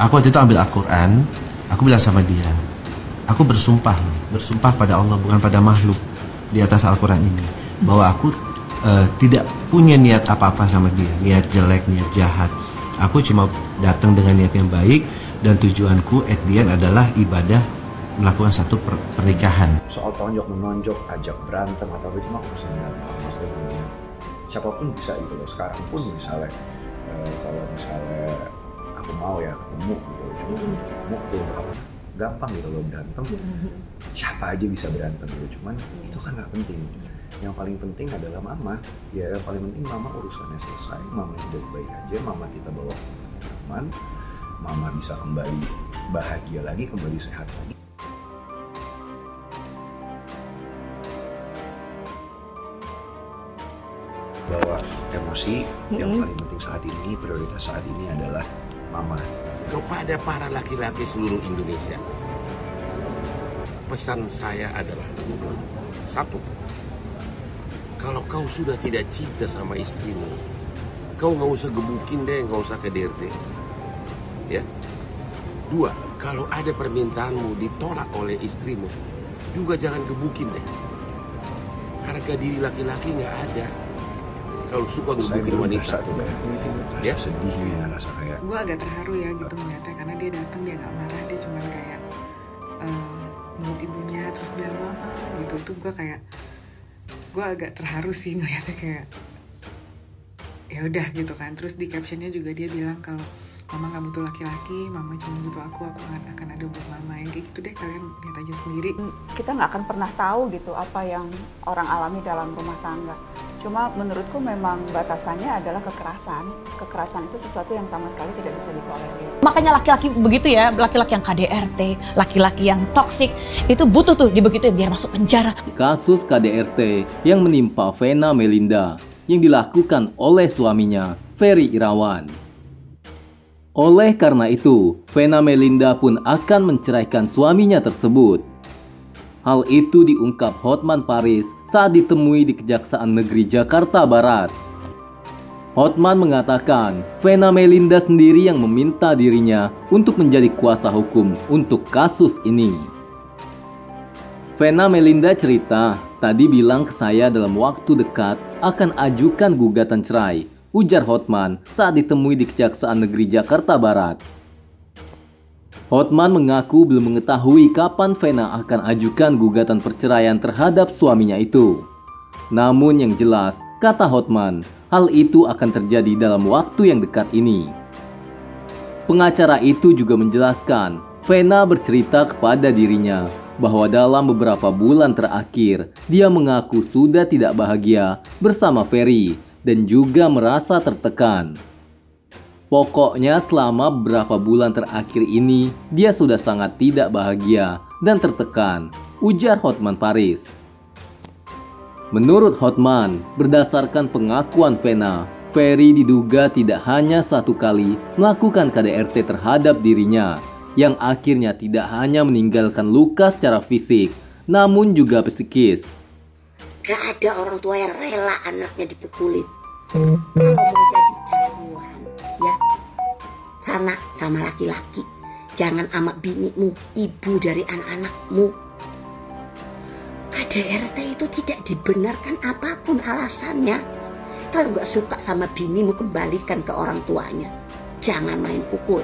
aku waktu itu ambil Al-Quran aku bilang sama dia aku bersumpah bersumpah pada Allah bukan pada makhluk di atas Al-Quran ini bahwa aku uh, tidak punya niat apa-apa sama dia niat jelek niat jahat. Aku cuma datang dengan niat yang baik dan tujuanku at the end adalah ibadah melakukan satu per pernikahan. Soal tonjok menonjok ajak berantem atau itu mah urusan maksudnya siapa pun bisa gitu loh sekarang pun misalnya uh, kalau misalnya aku mau ya ketemu gitu. Cuma mukul apa? Gampang gitu loh berantem. Siapa aja bisa berantem gitu cuman itu kan nggak penting. Yang paling penting adalah mama. Ya yang paling penting mama urusannya selesai mama hidup baik aja mama kita bawa teman mama bisa kembali bahagia lagi kembali sehat lagi bahwa emosi mm-hmm. yang paling penting saat ini prioritas saat ini adalah mama. Kepada para laki-laki seluruh Indonesia pesan saya adalah satu kalau kau sudah tidak cinta sama istrimu kau nggak usah gebukin deh nggak usah ke DRT ya. Dua kalau ada permintaanmu ditolak oleh istrimu juga jangan gebukin deh. Harga diri laki-laki nggak ada kalau suka gebukin wanita satu ya. Sedihnya rasa kayak gue agak terharu ya gitu melihatnya karena dia datang dia nggak marah dia cuma kayak uh, menurut ibunya terus bilang mama gitu. Tuh gue kayak gue agak terharu sih ngeliatnya kayak ya udah gitu kan. Terus di captionnya juga dia bilang kalau mama nggak butuh laki-laki mama cuma butuh aku aku akan ada buat mama. Yang kayak gitu deh kalian lihat aja sendiri. Kita nggak akan pernah tahu gitu apa yang orang alami dalam rumah tangga cuma menurutku memang batasannya adalah kekerasan. Kekerasan itu sesuatu yang sama sekali tidak bisa ditolerir. Makanya laki-laki begitu ya laki-laki yang KDRT laki-laki yang toksik itu butuh tuh dibegitu biar masuk penjara. Kasus KDRT yang menimpa Vena Melinda yang dilakukan oleh suaminya Ferry Irawan. Oleh karena itu, Vena Melinda pun akan menceraikan suaminya tersebut. Hal itu diungkap Hotman Paris saat ditemui di Kejaksaan Negeri Jakarta Barat. Hotman mengatakan, Vena Melinda sendiri yang meminta dirinya untuk menjadi kuasa hukum untuk kasus ini. Vena Melinda cerita, tadi bilang ke saya dalam waktu dekat akan ajukan gugatan cerai ujar Hotman saat ditemui di Kejaksaan Negeri Jakarta Barat. Hotman mengaku belum mengetahui kapan Vena akan ajukan gugatan perceraian terhadap suaminya itu. Namun yang jelas, kata Hotman, hal itu akan terjadi dalam waktu yang dekat ini. Pengacara itu juga menjelaskan, Vena bercerita kepada dirinya bahwa dalam beberapa bulan terakhir, dia mengaku sudah tidak bahagia bersama Ferry dan juga merasa tertekan. Pokoknya selama beberapa bulan terakhir ini dia sudah sangat tidak bahagia dan tertekan, ujar Hotman Paris. Menurut Hotman, berdasarkan pengakuan Vena, Ferry diduga tidak hanya satu kali melakukan KDRT terhadap dirinya, yang akhirnya tidak hanya meninggalkan luka secara fisik, namun juga psikis. Gak ada orang tua yang rela anaknya dipukulin. Kalau mau jadi ya sana sama laki-laki. Jangan sama binimu, ibu dari anak-anakmu. KDRT itu tidak dibenarkan apa pun alasannya. Kalau nggak suka sama binimu, kembalikan ke orang tuanya. Jangan main pukul.